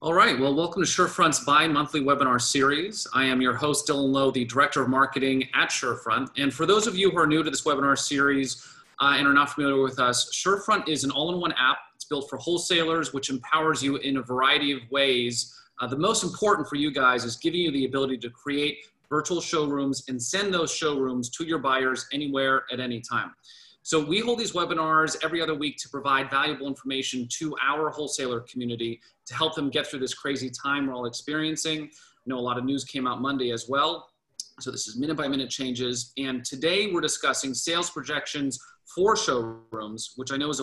All right, well, welcome to Surefront's bi-monthly webinar series. I am your host, Dylan Lowe, the Director of Marketing at Surefront. And for those of you who are new to this webinar series uh, and are not familiar with us, Surefront is an all-in-one app. It's built for wholesalers, which empowers you in a variety of ways. Uh, the most important for you guys is giving you the ability to create virtual showrooms and send those showrooms to your buyers anywhere at any time. So we hold these webinars every other week to provide valuable information to our wholesaler community to help them get through this crazy time we're all experiencing. I know a lot of news came out Monday as well. So this is minute by minute changes. And today we're discussing sales projections for showrooms, which I know is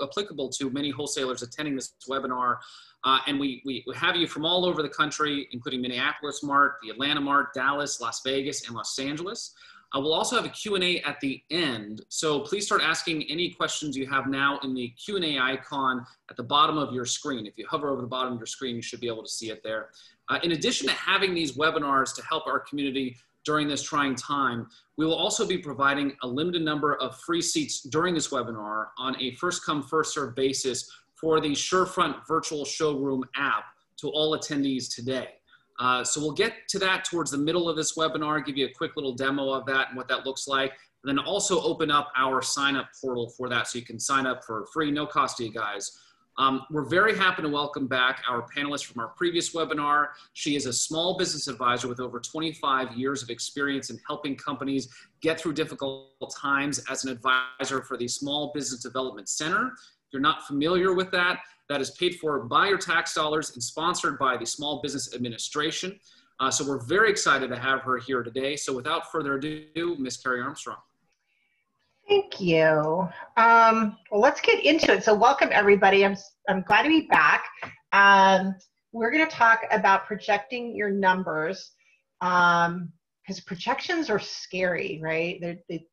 applicable to many wholesalers attending this webinar. Uh, and we, we have you from all over the country, including Minneapolis Mart, the Atlanta Mart, Dallas, Las Vegas, and Los Angeles. Uh, we'll also have a Q&A at the end. So please start asking any questions you have now in the Q&A icon at the bottom of your screen. If you hover over the bottom of your screen, you should be able to see it there. Uh, in addition to having these webinars to help our community during this trying time, we will also be providing a limited number of free seats during this webinar on a first come, first serve basis for the Surefront virtual showroom app to all attendees today. Uh, so we'll get to that towards the middle of this webinar, give you a quick little demo of that and what that looks like. And then also open up our sign up portal for that so you can sign up for free, no cost to you guys. Um, we're very happy to welcome back our panelist from our previous webinar. She is a small business advisor with over 25 years of experience in helping companies get through difficult times as an advisor for the Small Business Development Center. If you're not familiar with that, that is paid for by your tax dollars and sponsored by the Small Business Administration. Uh, so we're very excited to have her here today. So without further ado, Miss Karie Armstrong. Thank you. Um, well, let's get into it. So welcome everybody. I'm, I'm glad to be back. Um, we're going to talk about projecting your numbers because um, projections are scary, right? They're, they,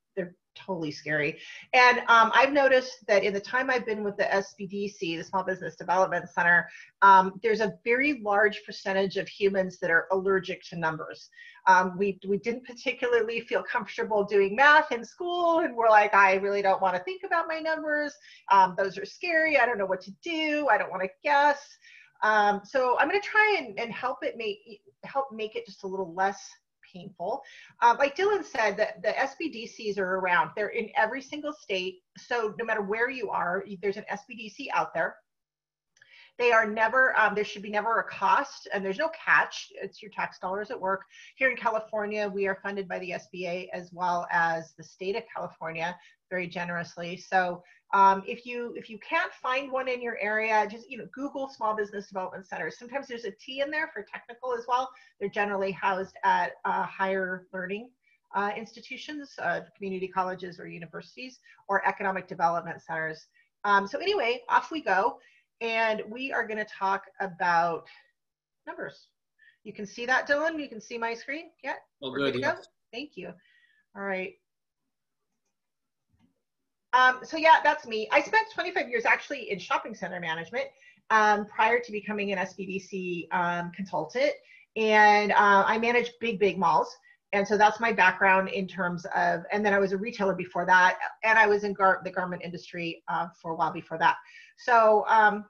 totally scary. And um, I've noticed that in the time I've been with the SBDC, the Small Business Development Center, um, there's a very large percentage of humans that are allergic to numbers. Um, we, we didn't particularly feel comfortable doing math in school, and we're like, I really don't want to think about my numbers. Um, those are scary. I don't know what to do. I don't want to guess. Um, so I'm going to try and, and help it make help make it just a little less painful. Uh, like Dylan said, that the SBDCs are around. They're in every single state. So no matter where you are, there's an SBDC out there. They are never, um, there should be never a cost and there's no catch. It's your tax dollars at work. Here in California, we are funded by the SBA as well as the state of California very generously. So um, if you if you can't find one in your area, just you know Google small business development centers. Sometimes there's a T in there for technical as well. They're generally housed at uh, higher learning uh, institutions, uh, community colleges or universities, or economic development centers. Um, so anyway, off we go, and we are going to talk about numbers. You can see that, Dylan. You can see my screen. Yeah. Well, good. good yes. Thank you. All right. Um, so yeah, that's me. I spent 25 years actually in shopping center management um, prior to becoming an SBDC um, consultant. And uh, I managed big, big malls. And so that's my background in terms of, and then I was a retailer before that. And I was in gar the garment industry uh, for a while before that. So um,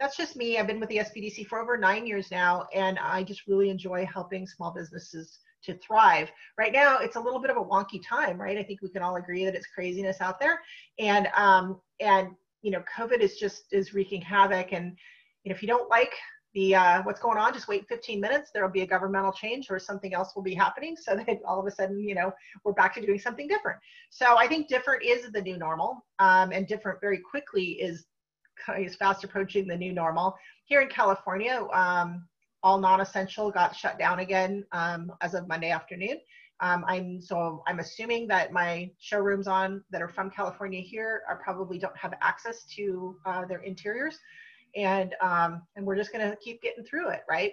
that's just me. I've been with the SBDC for over nine years now. And I just really enjoy helping small businesses to thrive. Right now, it's a little bit of a wonky time, right? I think we can all agree that it's craziness out there, and um, and you know, COVID is just is wreaking havoc. And if you don't like the uh, what's going on, just wait 15 minutes. There will be a governmental change, or something else will be happening, so that all of a sudden, you know, we're back to doing something different. So I think different is the new normal, um, and different very quickly is is fast approaching the new normal. Here in California, um, all non-essential got shut down again um, as of Monday afternoon. Um, I'm so I'm assuming that my showrooms on that are from California here are probably don't have access to uh, their interiors, and um, and we're just gonna keep getting through it, right?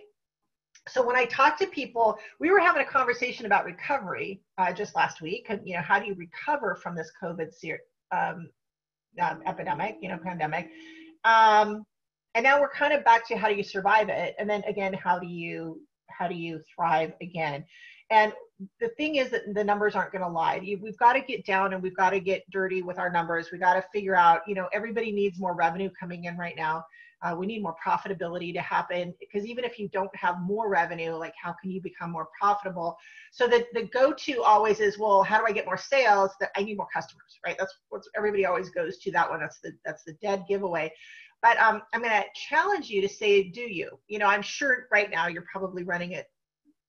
So when I talk to people, we were having a conversation about recovery uh, just last week. You know, how do you recover from this COVID um, um, epidemic, you know, pandemic? Um, and now we're kind of back to how do you survive it and then again how do you how do you thrive again and the thing is that the numbers aren't going to lie we've got to get down and we've got to get dirty with our numbers we got to figure out you know everybody needs more revenue coming in right now Uh, we need more profitability to happen because even if you don't have more revenue, like how can you become more profitable? So the, the go-to always is, well, how do I get more sales? That I need more customers, right? That's what everybody always goes to that one. That's the that's the dead giveaway. But um, I'm going to challenge you to say, do you? You know, I'm sure right now you're probably running at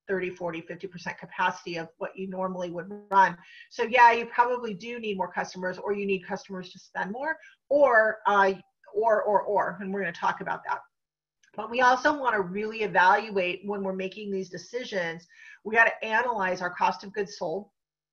30, 40, 50% capacity of what you normally would run. So yeah, you probably do need more customers or you need customers to spend more or, uh, or, or, or, and we're going to talk about that. But we also want to really evaluate when we're making these decisions. We got to analyze our cost of goods sold.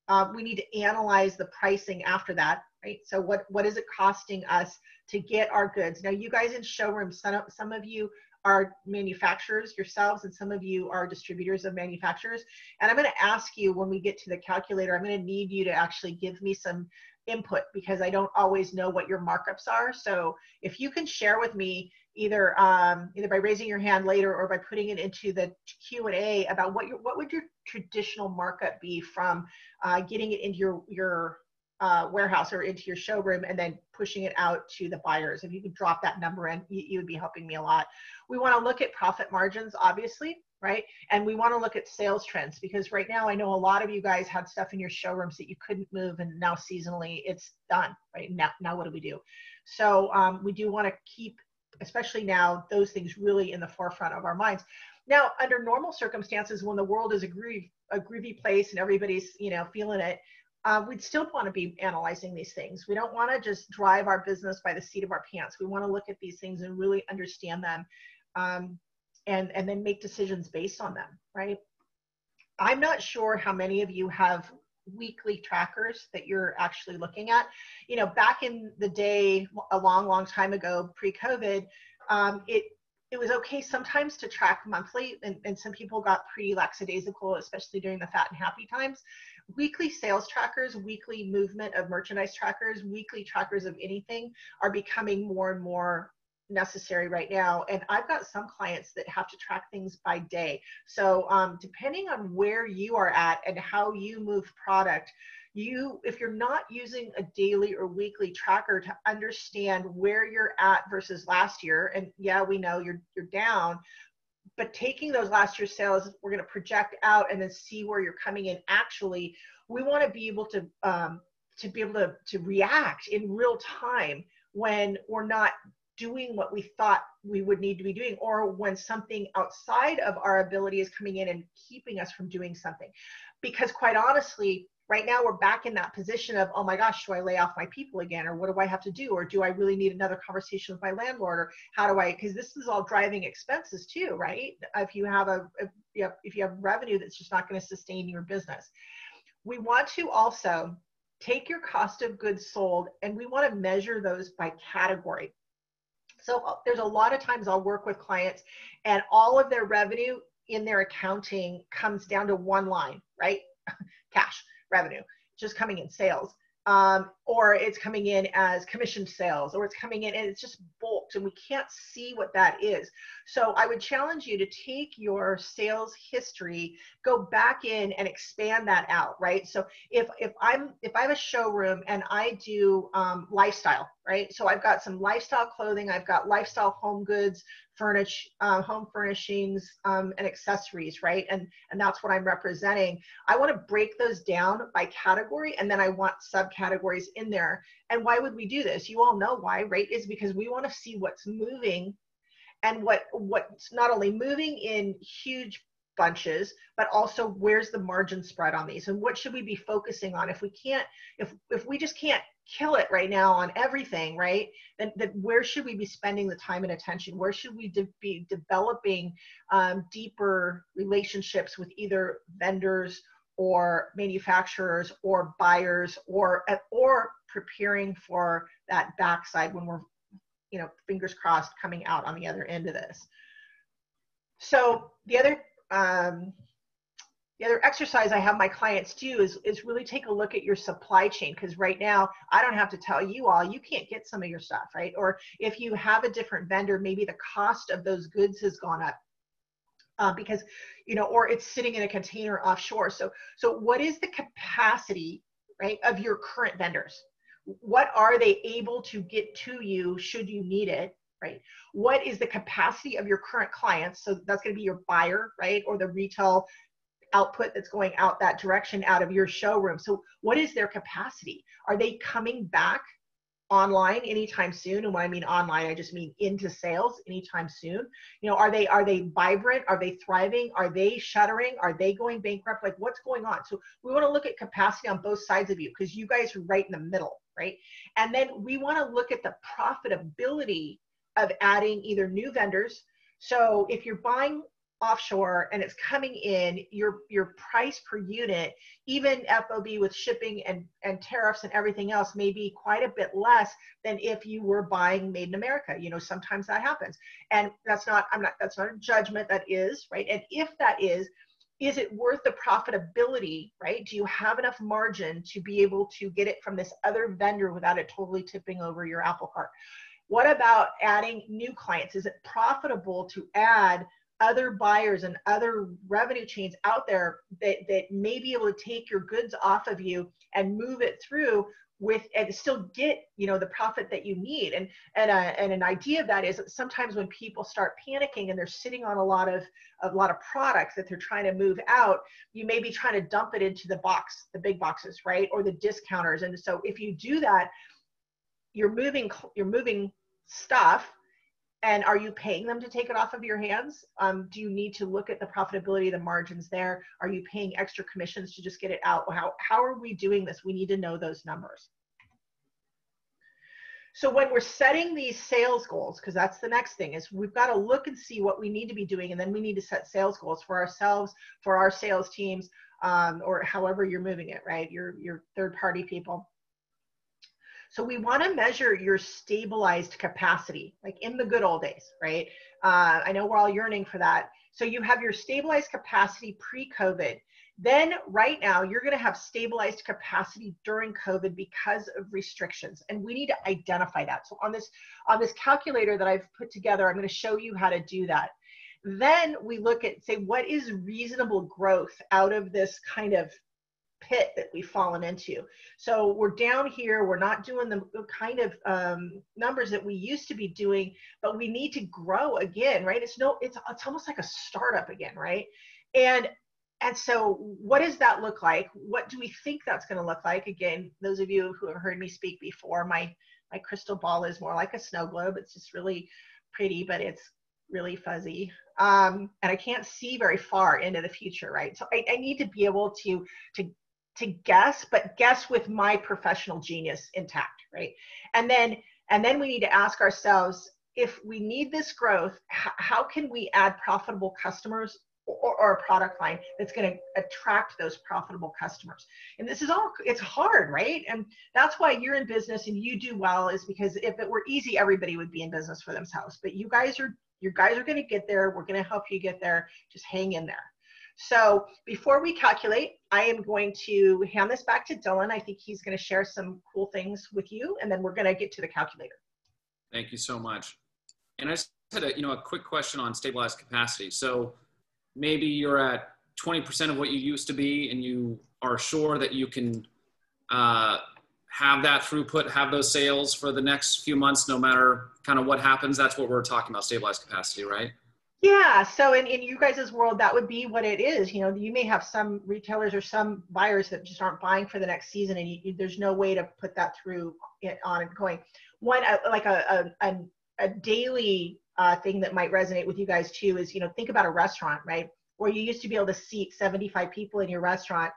Uh, we need to analyze the pricing after that, right? So what, what is it costing us to get our goods. Now, you guys in showrooms, some some of you are manufacturers yourselves and some of you are distributors of manufacturers. And I'm going to ask you when we get to the calculator, I'm going to need you to actually give me some input because I don't always know what your markups are. So if you can share with me either um, either by raising your hand later or by putting it into the Q&A about what your what would your traditional markup be from uh, getting it into your your uh, warehouse or into your showroom and then pushing it out to the buyers. If you could drop that number in, you, you would be helping me a lot. We want to look at profit margins, obviously, right? And we want to look at sales trends because right now I know a lot of you guys had stuff in your showrooms that you couldn't move and now seasonally it's done, right? Now, now what do we do? So um, we do want to keep, especially now, those things really in the forefront of our minds. Now, under normal circumstances, when the world is a groovy, a groovy place and everybody's, you know, feeling it, uh, we'd still want to be analyzing these things. We don't want to just drive our business by the seat of our pants. We want to look at these things and really understand them um, and, and then make decisions based on them, right? I'm not sure how many of you have weekly trackers that you're actually looking at. You know, back in the day, a long, long time ago, pre-COVID, um, it it was okay sometimes to track monthly, and, and some people got pretty lackadaisical, especially during the fat and happy times weekly sales trackers, weekly movement of merchandise trackers, weekly trackers of anything are becoming more and more necessary right now. And I've got some clients that have to track things by day. So um, depending on where you are at and how you move product, you if you're not using a daily or weekly tracker to understand where you're at versus last year and yeah we know you're you're down but taking those last year sales, we're going to project out and then see where you're coming in. Actually, we want to be able to um, to be able to to react in real time when we're not doing what we thought we would need to be doing, or when something outside of our ability is coming in and keeping us from doing something. Because quite honestly, right now we're back in that position of oh my gosh do i lay off my people again? Or what do i have to do? Or do i really need another conversation with my landlord? Or how do i because this is all driving expenses too right? If you have a if you have, if you have revenue that's just not going to sustain your business. We want to also take your cost of goods sold and we want to measure those by category so uh, there's a lot of times i'll work with clients and all of their revenue in their accounting comes down to one line right? Cash revenue just coming in sales um, or it's coming in as commission sales or it's coming in and it's just and we can't see what that is. So i would challenge you to take your sales history go back in and expand that out right? So if if i'm if i have a showroom and i do um, lifestyle right? So i've got some lifestyle clothing i've got lifestyle home goods furnish uh, home furnishings um, and accessories right? And and that's what i'm representing. I want to break those down by category and then i want subcategories in there. And why would we do this? You all know why right? Is because we want to see what's moving and what what's not only moving in huge bunches but also where's the margin spread on these and what should we be focusing on? If we can't if if we just can't kill it right now on everything right then, then where should we be spending the time and attention? Where should we de- be developing um, deeper relationships with either vendors or manufacturers or buyers or or preparing for that backside when we're you know fingers crossed coming out on the other end of this. So the other um, the other exercise I have my clients do is, is really take a look at your supply chain because right now I don't have to tell you all you can't get some of your stuff right? Or if you have a different vendor maybe the cost of those goods has gone up uh, because you know or it's sitting in a container offshore. So so what is the capacity right of your current vendors what are they able to get to you should you need it right? What is the capacity of your current clients? So that's going to be your buyer, right? Or the retail output that's going out that direction out of your showroom. So what is their capacity? Are they coming back online anytime soon. And when i mean online i just mean into sales anytime soon. You know are they are they vibrant? Are they thriving? Are they shuttering? Are they going bankrupt? Like what's going on? So we want to look at capacity on both sides of you because you guys are right in the middle right? And then we want to look at the profitability of adding either new vendors. So if you're buying offshore and it's coming in, your your price per unit, even FOB with shipping and, and tariffs and everything else, may be quite a bit less than if you were buying made in America. You know, sometimes that happens. And that's not, I'm not, that's not a judgment, that is, right? And if that is, is it worth the profitability, right? Do you have enough margin to be able to get it from this other vendor without it totally tipping over your apple cart? What about adding new clients? Is it profitable to add other buyers and other revenue chains out there that, that may be able to take your goods off of you and move it through with and still get you know the profit that you need. And and, a, uh, and an idea of that is that sometimes when people start panicking and they're sitting on a lot of a lot of products that they're trying to move out you may be trying to dump it into the box the big boxes right? Or the discounters. And so if you do that you're moving you're moving stuff and are you paying them to take it off of your hands? Um, do you need to look at the profitability of the margins there? Are you paying extra commissions to just get it out? How, how are we doing this? We need to know those numbers. So when we're setting these sales goals, because that's the next thing, is we've got to look and see what we need to be doing, and then we need to set sales goals for ourselves, for our sales teams, um, or however you're moving it, right? Your your third party people. So we want to measure your stabilized capacity, like in the good old days, right? Uh, I know we're all yearning for that. So you have your stabilized capacity pre-COVID. Then right now you're going to have stabilized capacity during COVID because of restrictions, and we need to identify that. So on this on this calculator that I've put together, I'm going to show you how to do that. Then we look at say what is reasonable growth out of this kind of pit that we've fallen into. So we're down here, we're not doing the kind of um, numbers that we used to be doing, but we need to grow again, right? It's no, it's it's almost like a startup again, right? And and so what does that look like? What do we think that's going to look like? Again, those of you who have heard me speak before, my my crystal ball is more like a snow globe. It's just really pretty, but it's really fuzzy. Um, and I can't see very far into the future, right? So I, I need to be able to to to guess, but guess with my professional genius intact, right? And then and then we need to ask ourselves if we need this growth, how can we add profitable customers or, or, a product line that's going to attract those profitable customers. And this is all, it's hard, right? And that's why you're in business and you do well is because if it were easy, everybody would be in business for themselves. But you guys are, you guys are going to get there. We're going to help you get there. Just hang in there. So before we calculate, I am going to hand this back to Dylan. I think he's going to share some cool things with you, and then we're going to get to the calculator. Thank you so much. And I just had a, you know, a quick question on stabilized capacity. So maybe you're at 20% of what you used to be, and you are sure that you can uh, have that throughput, have those sales for the next few months, no matter kind of what happens. That's what we're talking about, stabilized capacity, right? Yeah, so in, in you guys' world, that would be what it is. You know, you may have some retailers or some buyers that just aren't buying for the next season, and you, there's no way to put that through on and going. One uh, like a a, a daily uh, thing that might resonate with you guys too is you know think about a restaurant, right? Where you used to be able to seat 75 people in your restaurant,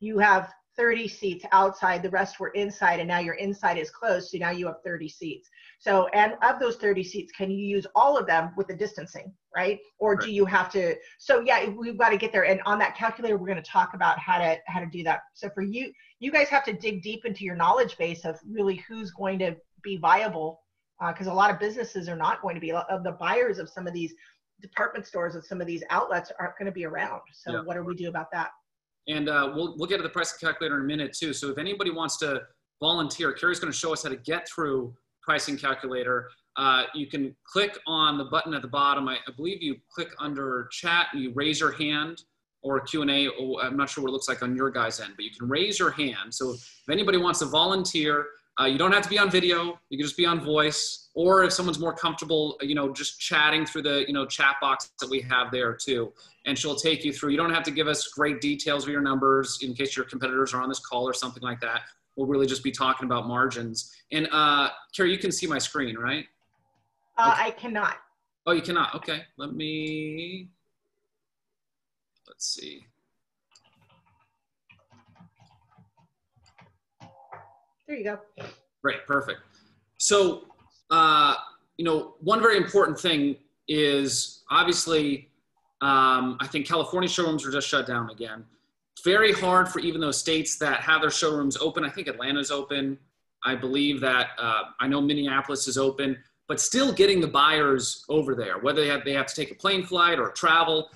you have 30 seats outside, the rest were inside, and now your inside is closed, so now you have 30 seats. So, and of those 30 seats, can you use all of them with the distancing, right? Or right. do you have to? So, yeah, we've got to get there. And on that calculator, we're going to talk about how to how to do that. So, for you, you guys have to dig deep into your knowledge base of really who's going to be viable, because uh, a lot of businesses are not going to be. Of the buyers of some of these department stores and some of these outlets aren't going to be around. So, yeah. what do we do about that? And uh, we'll, we'll get to the pricing calculator in a minute too. So if anybody wants to volunteer, Karie's going to show us how to get through pricing calculator. Uh, you can click on the button at the bottom. I, I, believe you click under chat and you raise your hand or Q&A. I'm not sure what it looks like on your guys' end, but you can raise your hand. So if anybody wants to volunteer Uh, you don't have to be on video. You can just be on voice, or if someone's more comfortable, you know, just chatting through the you know chat box that we have there too, and she'll take you through. You don't have to give us great details of your numbers in case your competitors are on this call or something like that. We'll really just be talking about margins. And uh, Karie, you can see my screen, right? Uh, okay. I cannot. Oh, you cannot. Okay, let me. Let's see. There you go. Great, perfect. So, uh, you know, one very important thing is obviously, um, I think California showrooms are just shut down again. Very hard for even those states that have their showrooms open. I think Atlanta's open. I believe that uh, I know Minneapolis is open, but still getting the buyers over there, whether they have, they have to take a plane flight or travel.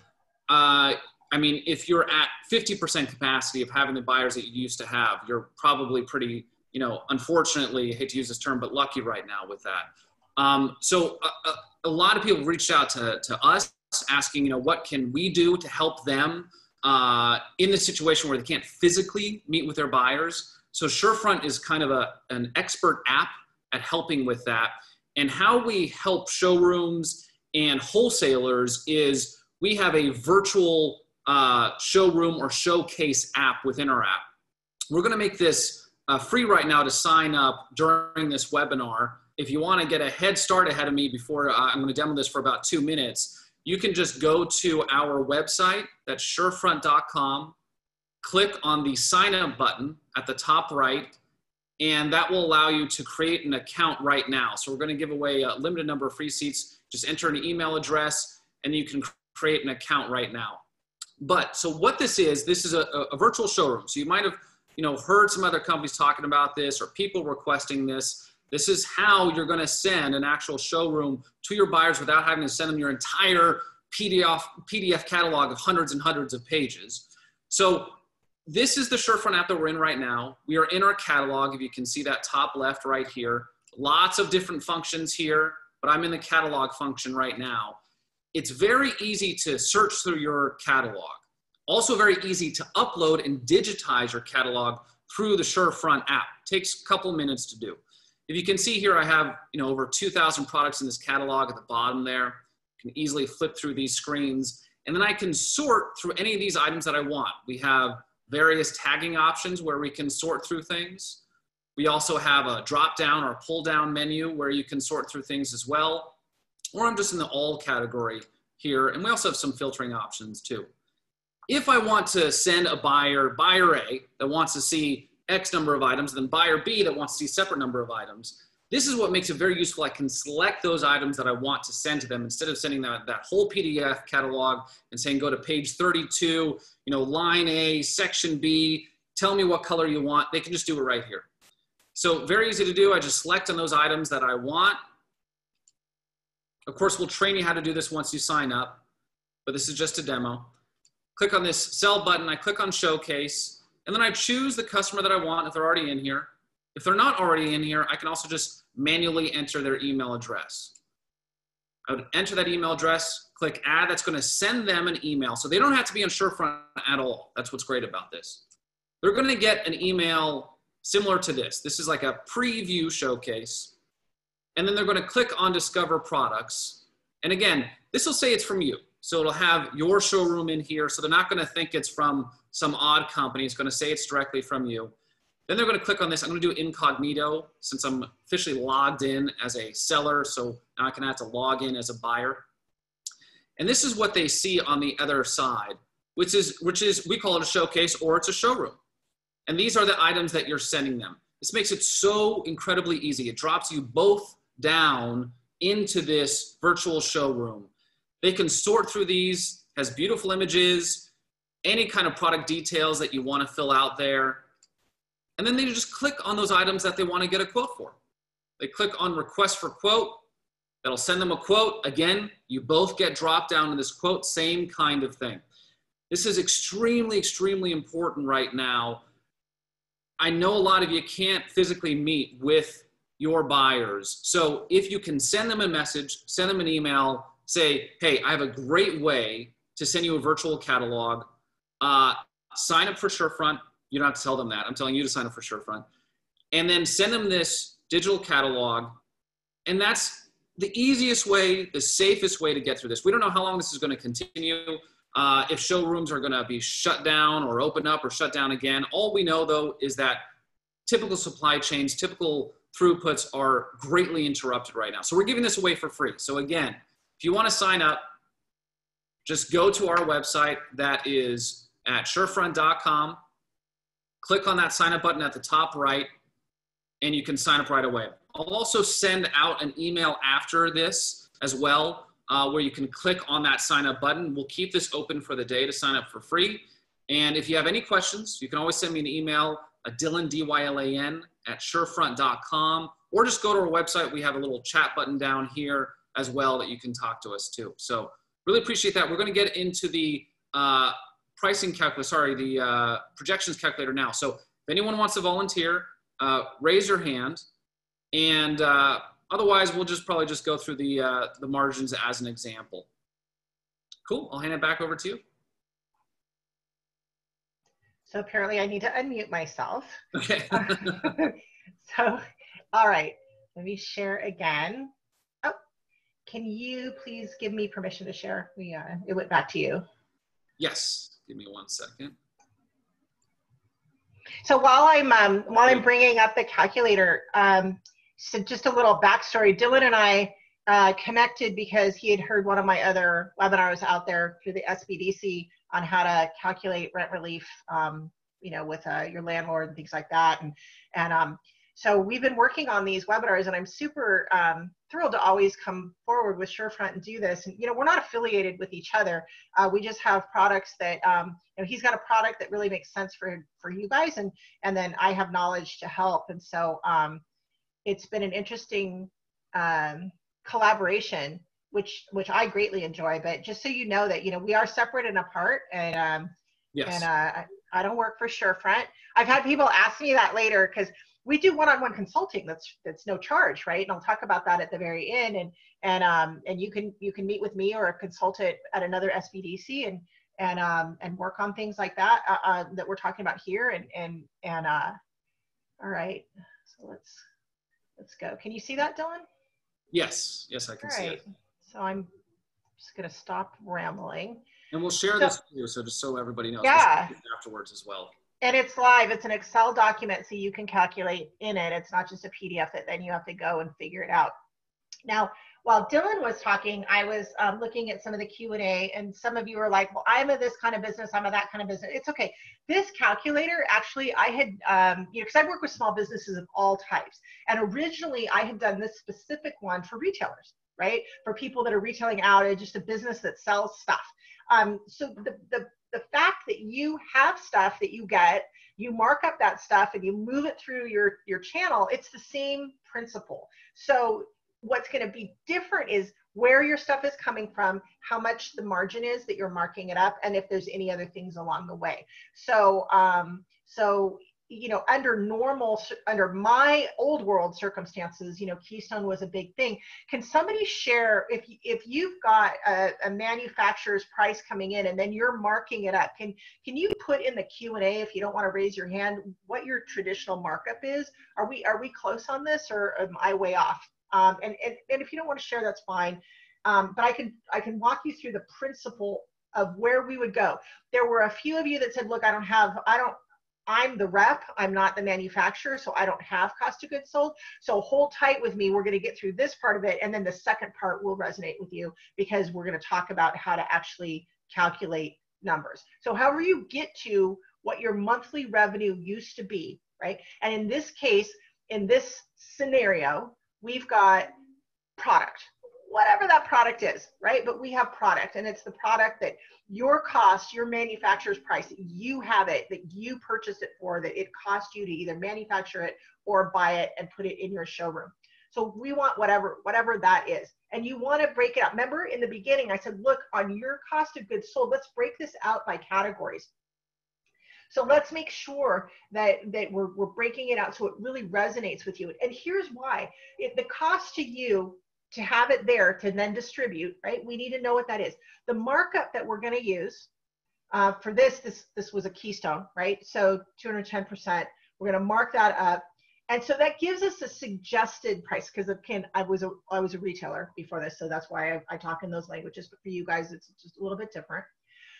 Uh, I mean, if you're at 50% capacity of having the buyers that you used to have, you're probably pretty you know, unfortunately, I hate to use this term, but lucky right now with that. Um, so a, a, a, lot of people reached out to, to us asking, you know, what can we do to help them uh, in the situation where they can't physically meet with their buyers. So Surefront is kind of a, an expert app at helping with that. And how we help showrooms and wholesalers is we have a virtual uh, showroom or showcase app within our app. We're going to make this uh, free right now to sign up during this webinar. If you want to get a head start ahead of me before uh, I'm going to demo this for about two minutes, you can just go to our website, that's surefront.com, click on the sign up button at the top right, and that will allow you to create an account right now. So we're going to give away a limited number of free seats. Just enter an email address and you can create an account right now. But so what this is, this is a, a virtual showroom. So you might have you know, heard some other companies talking about this or people requesting this. This is how you're going to send an actual showroom to your buyers without having to send them your entire PDF, PDF catalog of hundreds and hundreds of pages. So this is the Surefront app that we're in right now. We are in our catalog. If you can see that top left right here, lots of different functions here, but I'm in the catalog function right now. It's very easy to search through your catalog. Also very easy to upload and digitize your catalog through the Surefront app. Takes a couple minutes to do. If you can see here, I have you know over 2,000 products in this catalog at the bottom there. You can easily flip through these screens, and then I can sort through any of these items that I want. We have various tagging options where we can sort through things. We also have a drop down or pull down menu where you can sort through things as well. Or I'm just in the all category here. And we also have some filtering options too if I want to send a buyer, buyer A, that wants to see X number of items, then buyer B that wants to see separate number of items, this is what makes it very useful. I can select those items that I want to send to them instead of sending that, that whole PDF catalog and saying, go to page 32, you know, line A, section B, tell me what color you want. They can just do it right here. So very easy to do. I just select on those items that I want. Of course, we'll train you how to do this once you sign up, but this is just a demo click on this sell button, I click on showcase, and then I choose the customer that I want if they're already in here. If they're not already in here, I can also just manually enter their email address. I would enter that email address, click add, that's gonna send them an email. So they don't have to be on Surefront at all. That's what's great about this. They're gonna get an email similar to this. This is like a preview showcase. And then they're gonna click on discover products. And again, this will say it's from you. So it'll have your showroom in here. So they're not going to think it's from some odd company. It's going to say it's directly from you. Then they're going to click on this. I'm going to do incognito since I'm officially logged in as a seller. So now I can have to log in as a buyer. And this is what they see on the other side, which is, which is we call it a showcase or it's a showroom. And these are the items that you're sending them. This makes it so incredibly easy. It drops you both down into this virtual showroom they can sort through these, has beautiful images, any kind of product details that you want to fill out there. And then they just click on those items that they want to get a quote for. They click on request for quote. That'll send them a quote. Again, you both get dropped down to this quote, same kind of thing. This is extremely, extremely important right now. I know a lot of you can't physically meet with your buyers. So if you can send them a message, send them an email, say, hey, I have a great way to send you a virtual catalog. Uh, sign up for Surefront. You don't have to tell them that. I'm telling you to sign up for Surefront. and then send them this digital catalog. And that's the easiest way, the safest way to get through this. We don't know how long this is going to continue. Uh, if showrooms are going to be shut down or open up or shut down again. All we know though is that typical supply chains, typical throughputs are greatly interrupted right now. So we're giving this away for free. So again, if you want to sign up, just go to our website that is at surefront.com. Click on that sign up button at the top right, and you can sign up right away. I'll also send out an email after this as well, uh, where you can click on that sign up button. We'll keep this open for the day to sign up for free. And if you have any questions, you can always send me an email, a Dylan, D-Y-L-A-N, at surefront.com, or just go to our website. We have a little chat button down here as well that you can talk to us too. So really appreciate that. We're going to get into the uh, pricing calculator, sorry, the uh, projections calculator now. So if anyone wants to volunteer, uh, raise your hand. And uh, otherwise, we'll just probably just go through the, uh, the margins as an example. Cool, I'll hand it back over to you. So apparently I need to unmute myself. Okay. so, all right, let me share again. Can you please give me permission to share? We, uh, it went back to you. yes, give me one second. So while I'm um, while I'm bringing up the calculator, um, so just a little backstory. Dylan and I uh, connected because he had heard one of my other webinars out there through the SBDC on how to calculate rent relief, um, you know, with uh, your landlord and things like that. And and um, so we've been working on these webinars, and I'm super um, thrilled to always come forward with Surefront and do this. And you know, we're not affiliated with each other. Uh, we just have products that um, you know he's got a product that really makes sense for for you guys, and and then I have knowledge to help. And so um, it's been an interesting um, collaboration which which I greatly enjoy. But just so you know that you know we are separate and apart, and um, Yes. and uh, I don't work for Surefront. I've had people ask me that later because we do one-on-one consulting. That's that's no charge, right? And I'll talk about that at the very end. And and um and you can you can meet with me or a consultant at another SBDC and and um and work on things like that uh, uh, that we're talking about here. And and and uh, all right. So let's let's go. Can you see that, Dylan? Yes, yes, I can All see right. it. So I'm just gonna stop rambling. And we'll share So- this too, so just so everybody knows. Yeah. Afterwards as well. And it's live. It's an Excel document, so you can calculate in it. It's not just a PDF that then you have to go and figure it out. Now, while Dylan was talking, I was um, looking at some of the Q and some of you are like, "Well, I'm a this kind of business. I'm a that kind of business." It's okay. This calculator, actually, I had, um, you know, because I work with small businesses of all types, and originally I had done this specific one for retailers, right? For people that are retailing out, just a business that sells stuff. Um, so the, the the fact that you have stuff that you get, you mark up that stuff and you move it through your your channel, it's the same principle. So what's going to be different is where your stuff is coming from, how much the margin is that you're marking it up, and if there's any other things along the way. So um, so you know under normal under my old world circumstances you know keystone was a big thing. Can somebody share if if you've got a, a manufacturer's price coming in and then you're marking it up can can you put in the q&a if you don't want to raise your hand what your traditional markup is? Are we are we close on this or am i way off? Um, and, and and if you don't want to share that's fine. Um, but i can i can walk you through the principle of where we would go. There were a few of you that said look i don't have i don't I'm the rep, I'm not the manufacturer, so I don't have cost of goods sold. So hold tight with me. We're going to get through this part of it, and then the second part will resonate with you because we're going to talk about how to actually calculate numbers. So, however, you get to what your monthly revenue used to be, right? And in this case, in this scenario, we've got product, whatever that product is, right? But we have product, and it's the product that your cost, your manufacturer's price, you have it, that you purchased it for, that it cost you to either manufacture it or buy it and put it in your showroom. So we want whatever whatever that is. And you want to break it out. Remember in the beginning, I said, look, on your cost of goods sold, let's break this out by categories. So let's make sure that, that we're, we're breaking it out so it really resonates with you. And here's why. It, the cost to you to have it there to then distribute, right? We need to know what that is. The markup that we're going to use uh, for this, this, this was a keystone, right? So 210%. We're going to mark that up. And so that gives us a suggested price because again, I was a I was a retailer before this, so that's why I, I talk in those languages. But for you guys, it's just a little bit different.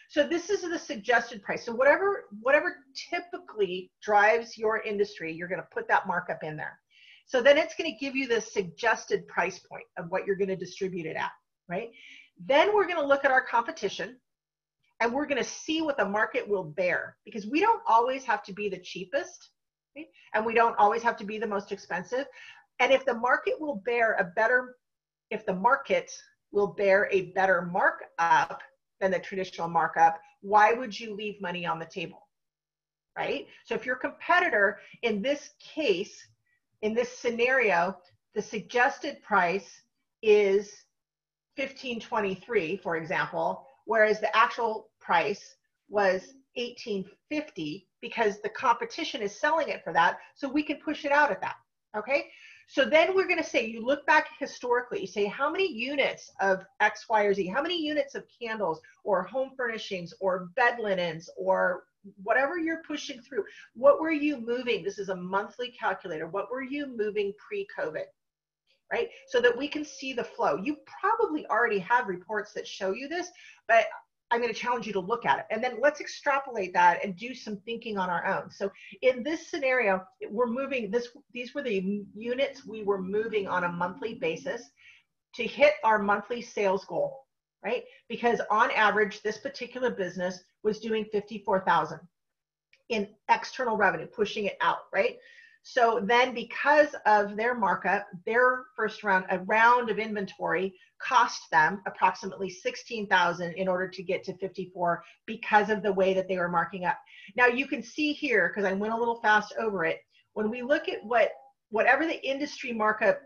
So this is the suggested price. So whatever whatever typically drives your industry, you're going to put that markup in there. So then it's going to give you the suggested price point of what you're going to distribute it at, right? Then we're going to look at our competition and we're going to see what the market will bear because we don't always have to be the cheapest right? and we don't always have to be the most expensive. And if the market will bear a better, if the market will bear a better markup than the traditional markup, why would you leave money on the table? Right? So if your competitor in this case, in this scenario, the suggested price is 1523, for example, whereas the actual price was 1850 because the competition is selling it for that. So we can push it out at that. Okay. So then we're going to say, you look back historically, you say, how many units of X, Y, or Z, how many units of candles or home furnishings or bed linens or whatever you're pushing through, what were you moving? This is a monthly calculator. What were you moving pre COVID? Right? So that we can see the flow. You probably already have reports that show you this, but I'm going to challenge you to look at it. And then let's extrapolate that and do some thinking on our own. So in this scenario, we're moving this, these were the units we were moving on a monthly basis to hit our monthly sales goal, right? Because on average, this particular business was doing 54,000 in external revenue, pushing it out, right? So then because of their markup, their first round, a round of inventory cost them approximately 16,000 in order to get to 54 because of the way that they were marking up. Now you can see here, because I went a little fast over it, when we look at what whatever the industry markup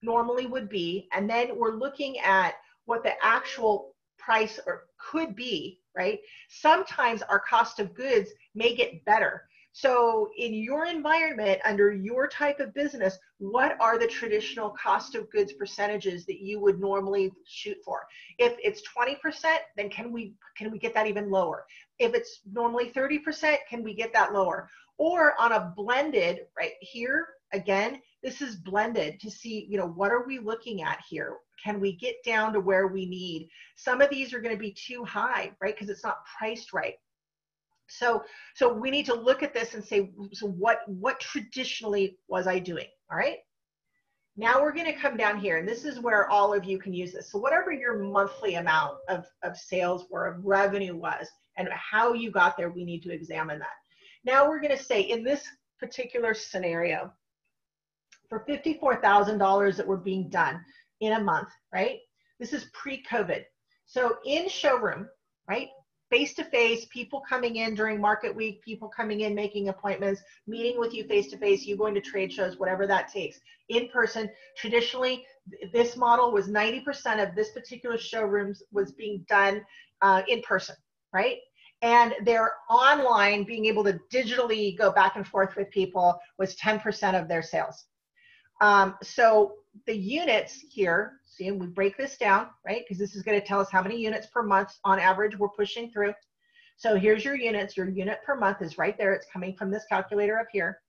normally would be, and then we're looking at what the actual price or could be, right? Sometimes our cost of goods may get better so in your environment, under your type of business, what are the traditional cost of goods percentages that you would normally shoot for? If it's 20%, then can we can we get that even lower? If it's normally 30%, can we get that lower? Or on a blended, right here, again, this is blended to see, you know, what are we looking at here? Can we get down to where we need? Some of these are going to be too high, right? Because it's not priced right. So, so we need to look at this and say, so what, what traditionally was I doing? All right. Now we're going to come down here, and this is where all of you can use this. So whatever your monthly amount of, of sales were, of revenue was, and how you got there, we need to examine that. Now we're going to say in this particular scenario, for $54,000 that were being done in a month, right? This is pre-COVID. So in showroom, right? face to face, people coming in during market week, people coming in making appointments, meeting with you face to face, you going to trade shows, whatever that takes. In person, traditionally, this model was 90% of this particular showrooms was being done uh, in person, right? And their online, being able to digitally go back and forth with people was 10% of their sales. Um, so the units here, see, we break this down, right? Because this is going to tell us how many units per month on average we're pushing through. So here's your units. Your unit per month is right there. It's coming from this calculator up here.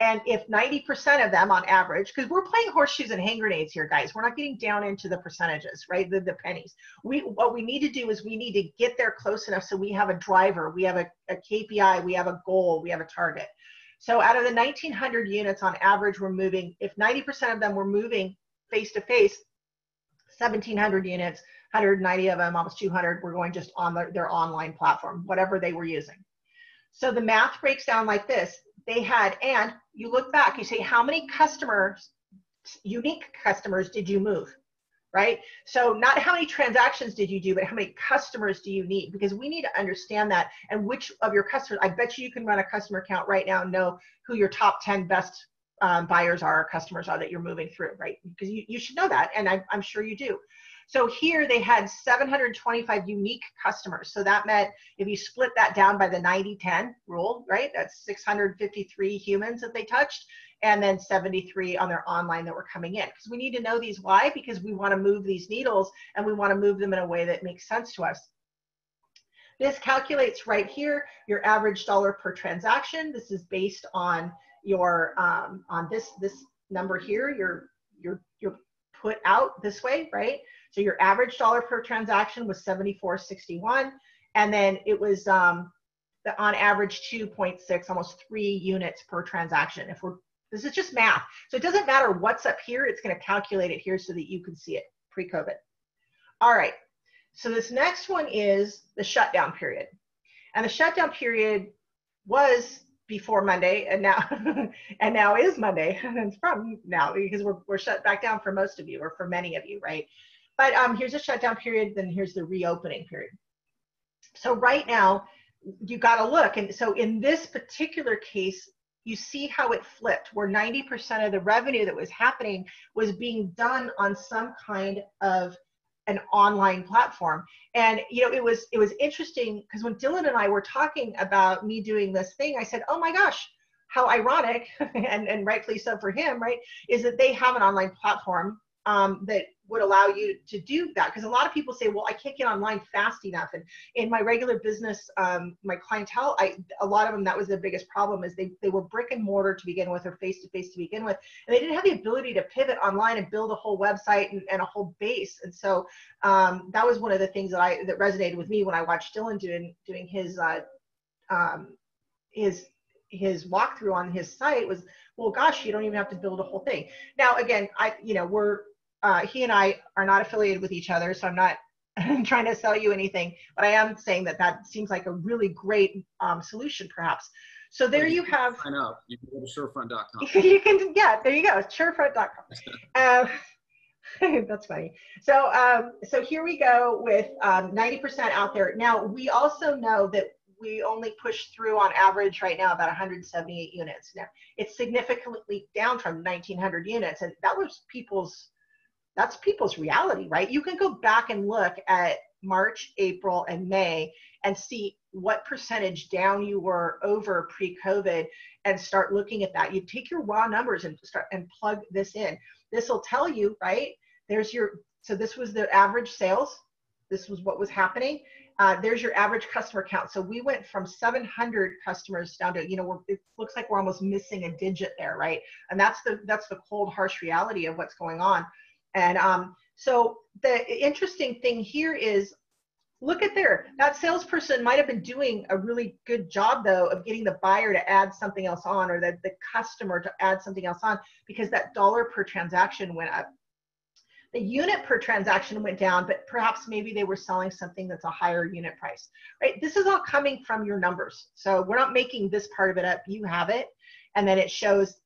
And if 90% of them on average, because we're playing horseshoes and hand grenades here, guys, we're not getting down into the percentages, right? The, the pennies. We what we need to do is we need to get there close enough so we have a driver, we have a, a KPI, we have a goal, we have a target. So out of the 1900 units on average, we're moving, if 90% of them were moving face to face, 1700 units, 190 of them, almost 200 were going just on the, their online platform, whatever they were using. So the math breaks down like this. They had, and you look back, you say, how many customers, unique customers did you move? Right? So not how many transactions did you do, but how many customers do you need? Because we need to understand that and which of your customers, I bet you you can run a customer count right now and know who your top 10 best um, buyers are, customers are that you're moving through, right? Because you, you should know that, and I, I'm sure you do. So here they had 725 unique customers. So that meant if you split that down by the 90-10 rule, right? That's 653 humans that they touched and then 73 on their online that were coming in. Because we need to know these why, because we want to move these needles and we want to move them in a way that makes sense to us. This calculates right here your average dollar per transaction. This is based on your um, on this this number here, your your your put out this way, right? So your average dollar per transaction was 74.61, and then it was um, the, on average 2.6, almost three units per transaction. If we're this is just math, so it doesn't matter what's up here. It's going to calculate it here so that you can see it pre-COVID. All right. So this next one is the shutdown period, and the shutdown period was before Monday and now and now is Monday and it's from now because we're, we're shut back down for most of you or for many of you, right? But um, here's a shutdown period, then here's the reopening period. So right now, you got to look. And so in this particular case, you see how it flipped, where 90% of the revenue that was happening was being done on some kind of an online platform. And you know, it was it was interesting because when Dylan and I were talking about me doing this thing, I said, "Oh my gosh, how ironic!" and and rightfully so for him, right? Is that they have an online platform um, that would allow you to do that. Because a lot of people say well i can't get online fast enough. And in my regular business um, my clientele i a lot of them that was the biggest problem is they, they were brick and mortar to begin with or face to face to begin with and they didn't have the ability to pivot online and build a whole website and, and a whole base. And so um, that was one of the things that i that resonated with me when i watched dylan doing doing his uh, um, his his walkthrough on his site was well gosh you don't even have to build a whole thing. Now again i you know we're uh, he and I are not affiliated with each other, so I'm not trying to sell you anything, but I am saying that that seems like a really great um, solution, perhaps. So there you, you have. Sign up. You can go to surefront.com. you can, yeah, there you go. Surefront.com. um, that's funny. So, um, so here we go with 90% um, out there. Now, we also know that we only push through on average right now about 178 units. Now, it's significantly down from 1900 units, and that was people's that's people's reality, right? You can go back and look at March, April, and May and see what percentage down you were over pre-COVID and start looking at that. You take your raw numbers and start and plug this in. This will tell you, right? There's your so this was the average sales. This was what was happening. Uh, there's your average customer count. So we went from 700 customers down to, you know, it looks like we're almost missing a digit there, right? And that's the that's the cold, harsh reality of what's going on. And um, so the interesting thing here is look at there. That salesperson might have been doing a really good job though of getting the buyer to add something else on or the, the customer to add something else on because that dollar per transaction went up. The unit per transaction went down, but perhaps maybe they were selling something that's a higher unit price, right? This is all coming from your numbers. So we're not making this part of it up. You have it. And then it shows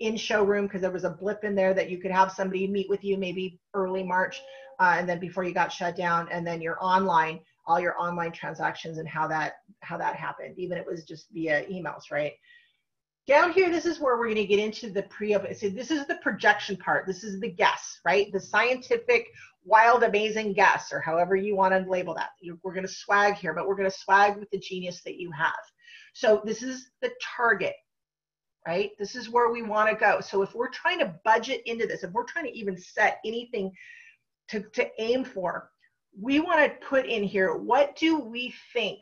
in showroom because there was a blip in there that you could have somebody meet with you maybe early March uh, and then before you got shut down and then your online all your online transactions and how that how that happened. Even it was just via emails right? Down here this is where we're going to get into the pre so this is the projection part. This is the guess right? The scientific wild amazing guess or however you want to label that. We're going to swag here but we're going to swag with the genius that you have. So this is the target right? This is where we want to go. So if we're trying to budget into this, if we're trying to even set anything to, to aim for, we want to put in here what do we think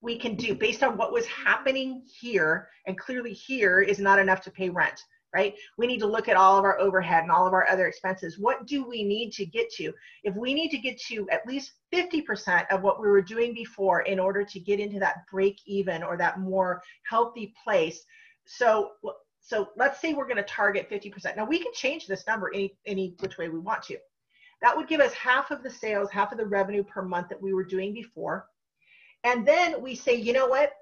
we can do based on what was happening here and clearly here is not enough to pay rent right we need to look at all of our overhead and all of our other expenses what do we need to get to if we need to get to at least 50% of what we were doing before in order to get into that break even or that more healthy place so so let's say we're going to target 50%. Now we can change this number any any which way we want to. That would give us half of the sales, half of the revenue per month that we were doing before. And then we say, you know what?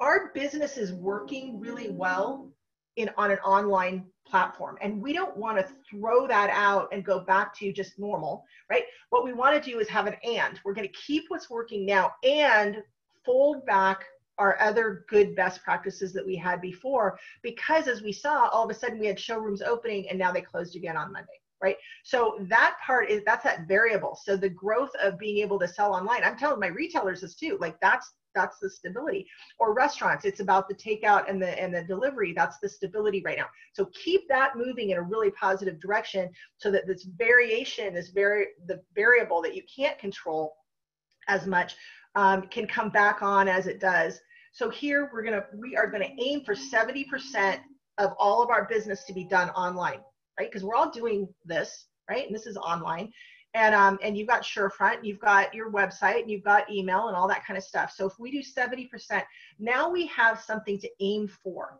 Our business is working really well in on an online platform and we don't want to throw that out and go back to just normal right what we want to do is have an and we're going to keep what's working now and fold back our other good best practices that we had before because as we saw all of a sudden we had showrooms opening and now they closed again on monday right? So that part is that's that variable. So the growth of being able to sell online i'm telling my retailers this too like that's that's the stability. Or restaurants it's about the takeout and the and the delivery that's the stability right now. So keep that moving in a really positive direction so that this variation this very the variable that you can't control as much um, can come back on as it does So here we're gonna we are gonna aim for 70% of all of our business to be done online, right? Because we're all doing this, right? And this is online. And um, and you've got Surefront, you've got your website, and you've got email and all that kind of stuff. So if we do 70%, now we have something to aim for.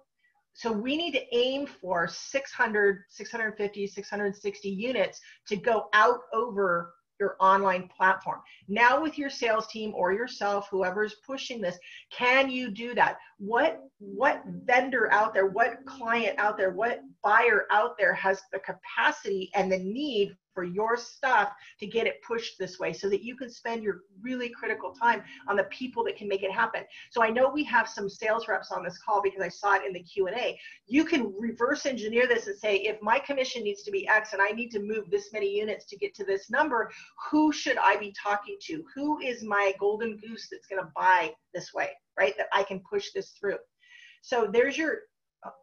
So we need to aim for 600, 650, 660 units to go out over your online platform. Now with your sales team or yourself, whoever's pushing this, can you do that? What what vendor out there, what client out there, what buyer out there has the capacity and the need for your stuff to get it pushed this way so that you can spend your really critical time on the people that can make it happen. So I know we have some sales reps on this call because I saw it in the Q&A. You can reverse engineer this and say if my commission needs to be X and I need to move this many units to get to this number, who should I be talking to? Who is my golden goose that's going to buy this way, right? That I can push this through. So there's your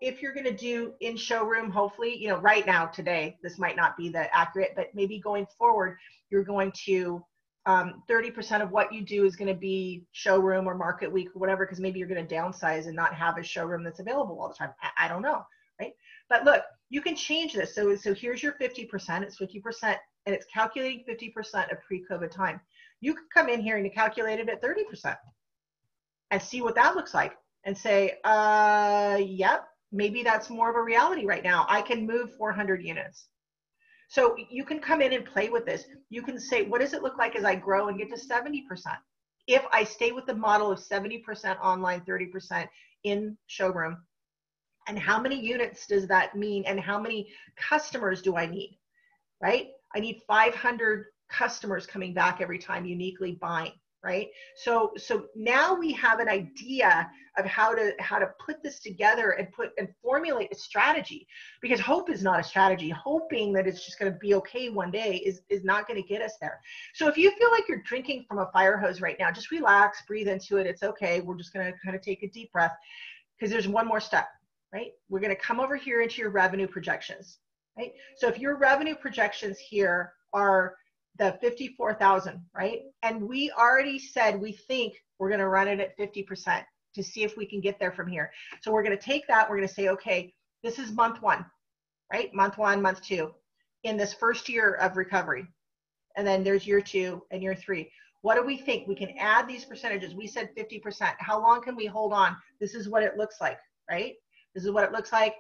if you're going to do in showroom, hopefully, you know, right now, today, this might not be the accurate, but maybe going forward, you're going to um, 30% of what you do is going to be showroom or market week or whatever, because maybe you're going to downsize and not have a showroom that's available all the time. I, I don't know, right? But look, you can change this. So, so here's your 50%. It's 50%, and it's calculating 50% of pre-COVID time. You can come in here and you calculate it at 30% and see what that looks like and say, uh, yep, maybe that's more of a reality right now. I can move 400 units. So you can come in and play with this. You can say, what does it look like as I grow and get to 70%? If I stay with the model of 70% online, 30% in showroom, and how many units does that mean? And how many customers do I need? Right? I need 500 customers coming back every time uniquely buying right? So so now we have an idea of how to how to put this together and put and formulate a strategy. Because hope is not a strategy. Hoping that it's just going to be okay one day is is not going to get us there. So if you feel like you're drinking from a fire hose right now just relax breathe into it. It's okay. We're just going to kind of take a deep breath. Because there's one more step right? We're going to come over here into your revenue projections right? So if your revenue projections here are the 54,000, right? And we already said we think we're going to run it at 50% to see if we can get there from here. So we're going to take that, we're going to say, okay, this is month one, right? Month one, month two, in this first year of recovery. And then there's year two and year three. What do we think? We can add these percentages. We said 50%. How long can we hold on? This is what it looks like, right? This is what it looks like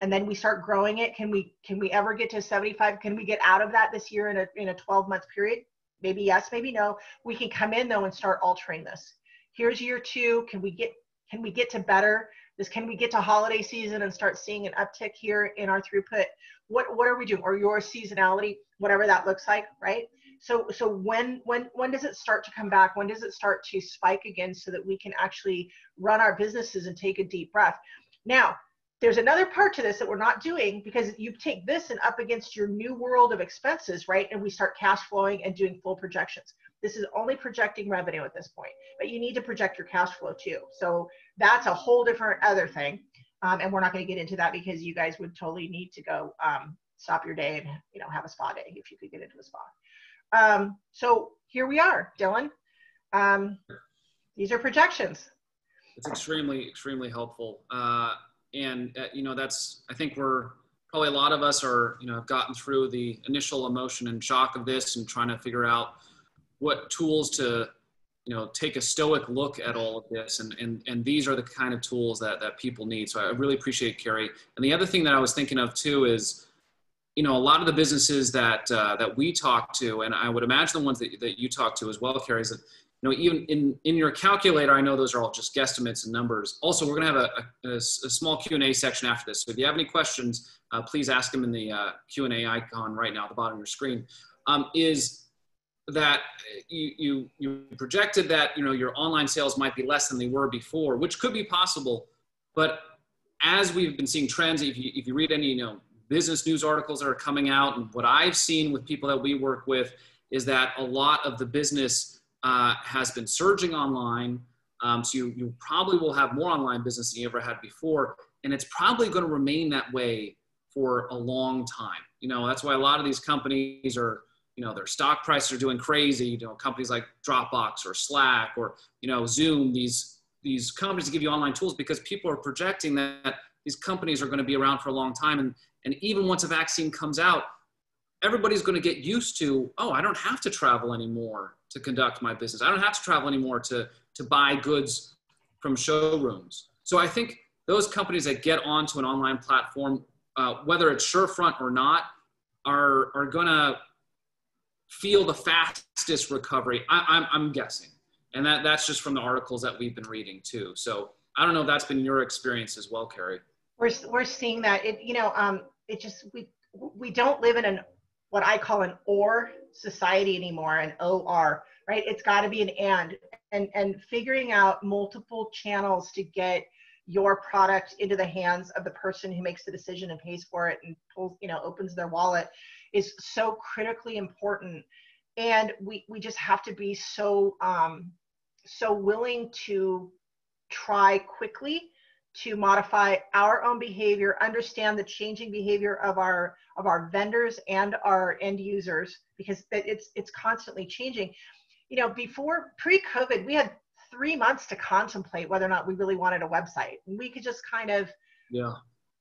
and then we start growing it. Can we can we ever get to 75 can we get out of that this year in a in a 12 month period? Maybe yes maybe no. We can come in though and start altering this. Here's year two. Can we get can we get to better? This can we get to holiday season and start seeing an uptick here in our throughput? What what are we doing? Or your seasonality whatever that looks like right? So so when when when does it start to come back? When does it start to spike again so that we can actually run our businesses and take a deep breath? Now there's another part to this that we're not doing because you take this and up against your new world of expenses, right? And we start cash flowing and doing full projections. This is only projecting revenue at this point, but you need to project your cash flow too. So that's a whole different other thing. Um, and we're not going to get into that because you guys would totally need to go um, stop your day and you know have a spa day if you could get into a spa. Um, so here we are, Dylan. Um, these are projections. It's extremely, extremely helpful. Uh, and uh, you know that's i think we're probably a lot of us are you know have gotten through the initial emotion and shock of this and trying to figure out what tools to you know take a stoic look at all of this. And and and these are the kind of tools that that people need. So i really appreciate Karie. And the other thing that i was thinking of too is you know a lot of the businesses that uh, that we talk to and i would imagine the ones that, that you talk to as well Karie is that you know, even in, in your calculator, I know those are all just guesstimates and numbers. Also, we're going to have a, a, a, small Q&A section after this. So if you have any questions, uh, please ask them in the uh, Q&A icon right now at the bottom of your screen. Um, is that you, you, you projected that, you know, your online sales might be less than they were before, which could be possible. But as we've been seeing trends, if you, if you read any, you know, business news articles that are coming out and what I've seen with people that we work with is that a lot of the business uh, has been surging online. Um, so you, you probably will have more online business than you ever had before. And it's probably going to remain that way for a long time. You know, that's why a lot of these companies are, you know, their stock prices are doing crazy. You know, companies like Dropbox or Slack or, you know, Zoom, these, these companies to give you online tools because people are projecting that these companies are going to be around for a long time. And, and even once a vaccine comes out, everybody's going to get used to, oh, I don't have to travel anymore to conduct my business. I don't have to travel anymore to, to buy goods from showrooms. So I think those companies that get onto an online platform, uh, whether it's Surefront or not, are, are going to feel the fastest recovery. I, I'm, I'm guessing. And that, that's just from the articles that we've been reading too. So I don't know if that's been your experience as well, Karie. We're, we're seeing that it, you know, um, it just, we, we don't live in an, what I call an or society anymore, an OR, right? It's got to be an and, and, and figuring out multiple channels to get your product into the hands of the person who makes the decision and pays for it and pulls, you know, opens their wallet is so critically important. And we, we just have to be so, um, so willing to try quickly to modify our own behavior, understand the changing behavior of our of our vendors and our end users because it's it's constantly changing. You know, before pre-COVID, we had three months to contemplate whether or not we really wanted a website. And we could just kind of yeah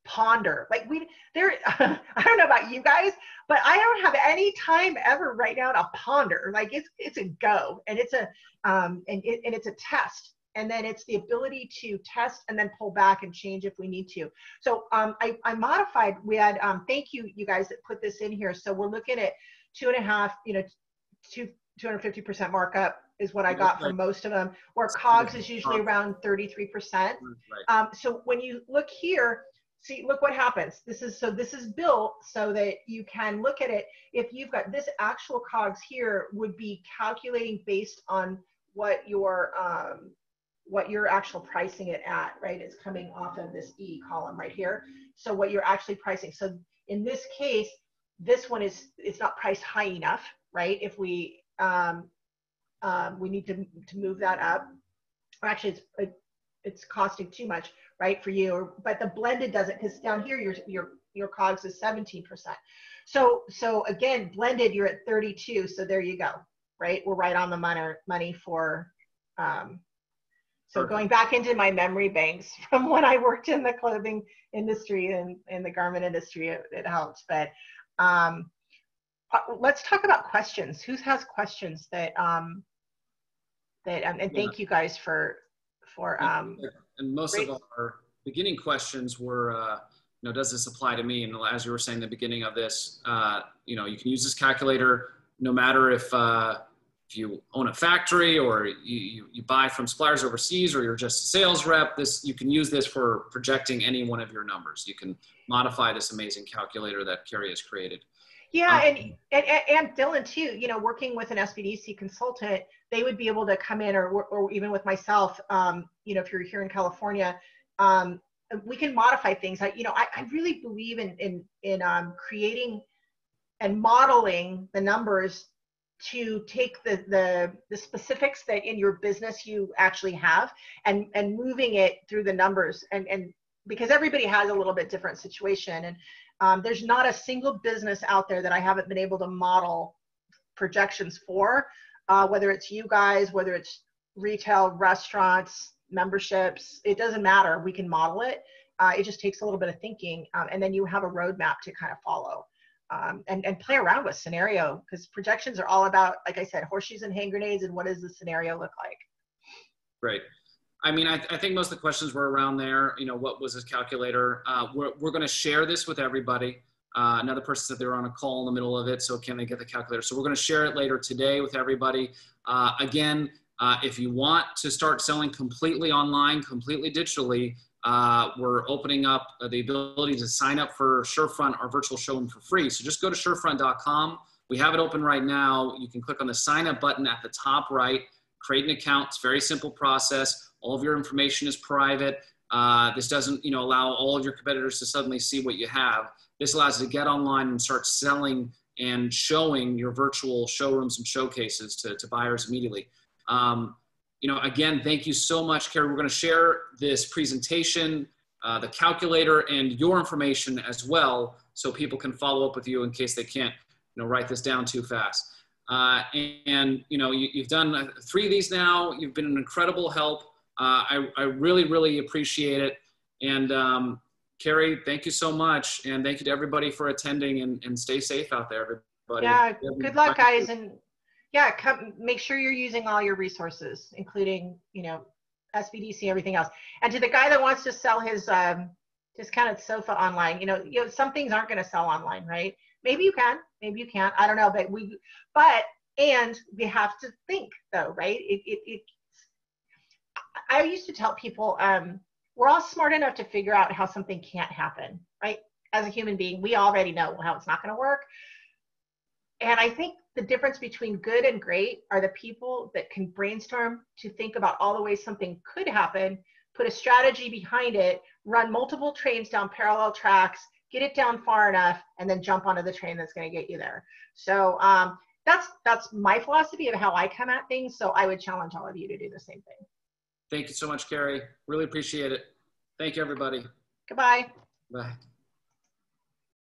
ponder. Like we there I don't know about you guys, but I don't have any time ever right now to ponder. Like it's it's a go and it's a um and it, and it's a test. And then it's the ability to test and then pull back and change if we need to. So um, I, I modified, we had, um, thank you, you guys that put this in here. So we're looking at two and a half, you know, two, 250% markup is what I got for most of them, where COGS is usually around 33%. Um, so when you look here, see, look what happens. This is, so this is built so that you can look at it. If you've got this actual COGS here would be calculating based on what your, um, what you're actual pricing it at, right? It's coming off of this E column right here. So what you're actually pricing. So in this case, this one is, it's not priced high enough, right? If we, um, um, we need to, to move that up. Or actually, it's it, it's costing too much, right, for you. But the blended doesn't, because down here your your your COGS is 17%. So so again, blended you're at 32. So there you go, right? We're right on the money money for. Um, so Perfect. going back into my memory banks from when I worked in the clothing industry and in the garment industry, it, it helps. But um, uh, let's talk about questions. Who has questions that um, that um, and thank yeah. you guys for for um, and most great. of our beginning questions were uh, you know does this apply to me and as you were saying the beginning of this uh, you know you can use this calculator no matter if uh, if you own a factory or you, you, you, buy from suppliers overseas or you're just a sales rep this you can use this for projecting any one of your numbers you can modify this amazing calculator that Karie has created yeah, um, and, and and Dylan too. You know, working with an SBDC consultant, they would be able to come in, or or even with myself. Um, you know, if you're here in California, um, we can modify things. I, you know, I, I really believe in in in um, creating and modeling the numbers to take the, the the specifics that in your business you actually have and and moving it through the numbers and and because everybody has a little bit different situation and um, there's not a single business out there that I haven't been able to model projections for, uh, whether it's you guys, whether it's retail, restaurants, memberships, it doesn't matter. We can model it. Uh, it just takes a little bit of thinking, um, and then you have a roadmap to kind of follow. Um, and, and play around with scenario because projections are all about, like I said, horseshoes and hand grenades and what does the scenario look like? Right. I mean, I, I, think most of the questions were around there. You know, what was this calculator? Uh, we're we're going to share this with everybody. Uh, another person said they were on a call in the middle of it, so can they get the calculator? So we're going to share it later today with everybody. Uh, again, uh, if you want to start selling completely online, completely digitally, uh, we're opening up the ability to sign up for Surefront, our virtual showroom for free. So just go to surefront.com. We have it open right now. You can click on the sign up button at the top right, create an account. It's very simple process all of your information is private. Uh, this doesn't, you know, allow all of your competitors to suddenly see what you have. This allows you to get online and start selling and showing your virtual showrooms and showcases to, to buyers immediately. Um, you know, again, thank you so much, Karie. We're going to share this presentation, uh, the calculator, and your information as well, so people can follow up with you in case they can't, you know, write this down too fast. Uh, and, and, you know, you, have done uh, three of these now. You've been an incredible help I, I really, really appreciate it. And um, Karie, thank you so much. And thank you to everybody for attending and, and stay safe out there, everybody. Yeah, good luck, guys. And yeah, come make sure you're using all your resources, including, you know, SBDC, everything else. And to the guy that wants to sell his um, discounted sofa online, you know, you know, some things aren't going to sell online, right? Maybe you can, maybe you can't. I don't know, but we, but and we have to think though, right? It, it, it I used to tell people, um, we're all smart enough to figure out how something can't happen, right? As a human being, we already know how it's not going to work. And I think the difference between good and great are the people that can brainstorm to think about all the ways something could happen, put a strategy behind it, run multiple trains down parallel tracks, get it down far enough, and then jump onto the train that's going to get you there. So um, that's that's my philosophy of how I come at things. So I would challenge all of you to do the same thing. Thank you so much, Karie. Really appreciate it. Thank you, everybody. Goodbye. Bye.